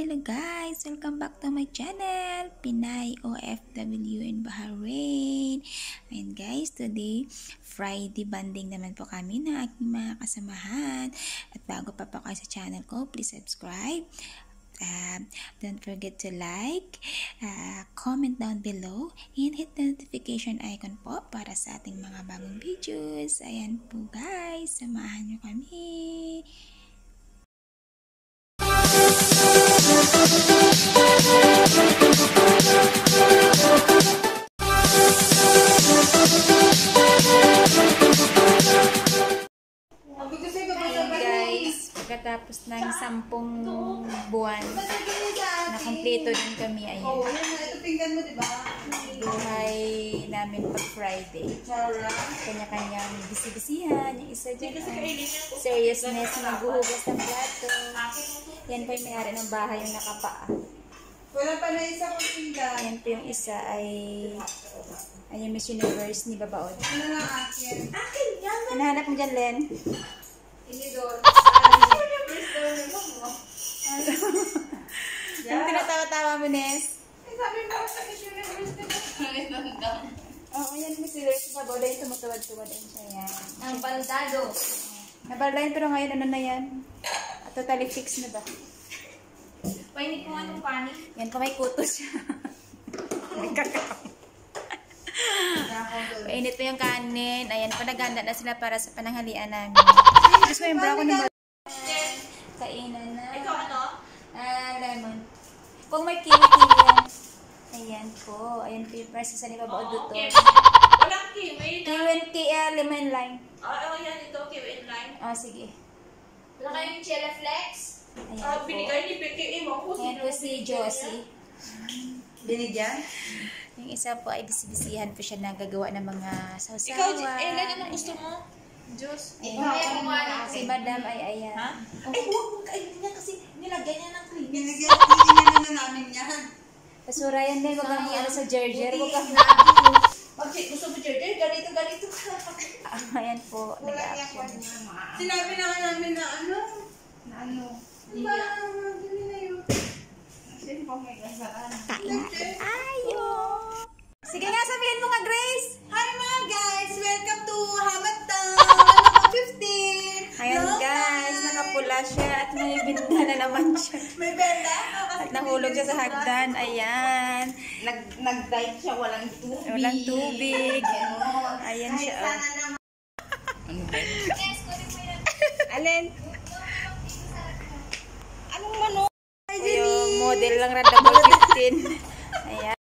hello guys! Welcome back to my channel, Pinay OFW in Bahrain. And guys, today, Friday banding naman po kami ng aking mga kasamahan. At bago pa po kayo sa channel ko, please subscribe. Uh, don't forget to like, uh, comment down below, and hit the notification icon po para sa ating mga bagong videos. Ayan po guys, samahan nyo kami. Pagkatapos ng sampung buwan, na kompleto din kami. Ayan, Na. Pinggan mo, di ba? buhay namin pag Friday. Kanya-kanyang bisi-bisihan, yung isa dyan, ah, seriousness na naghuhugas ng plato. Yan po yung may-ari ng bahay yung nakapaa. Wala pa na isa kong pinggan. Ayan po yung isa ay ay yung Miss Universe ni Babaod. Ano lang akin? Hinahanap mo dyan, Len? Hindi doon. Yung tinatawa-tawa mo, Nes? Sabi mo sa Miss Universe ka Oo, yan Miss Universe ni Babaod. Ayun, tumutuwad-tuwad din siya yan. Ang baldado. Nabaldayan pero ngayon ano na yan? At totally fixed na ba? Painit ko nga itong panik. Yan pa may kutos siya. May kakao. Painit po yung kanin. Ayan, panaganda na sila para sa pananghalian namin. Gusto mo yung brown ng Kainan na. Ikaw ano? Ah, lemon. Kung may yan. Ayan po. Ayan po yung prices ni Babaod Oo, dito. kiwi. Walang kiwi. Kiwi ah, lemon lime. Ah, oh, yan ito, kiwi in line. Oh, sige. Wala kayong Chela Flex? Ayan Ah, po. binigay ni Becky Imo ko. Ayan po si Josie. Binigyan? Yung isa po ay bisibisihan po siya na gagawa ng mga sausawan. Ikaw, Ellen, anong gusto mo? Diyos. Ikaw, Mamaya ano kumuha na, si Madam ay ayan. Ha? Ay, huwag mo kainin niya kasi nilagyan niya ng cream. Binigyan, binigyan na namin yan. Basura yan din, huwag kang ano sa Gerger. Huwag kang Pag gusto mo, Jordan, ganito, ganito. Ayan po, nag-action. Sinabi na nga namin na ano? Na ano? Diba? Hindi siya at may binta na naman siya. May benda? At nahulog siya sa hagdan. Ayan. Nag, nag-diet siya, walang tubig. Walang tubig. Ayan siya. oh. Sana naman. Alin? Anong manok? Yung model lang double 15. Ayan.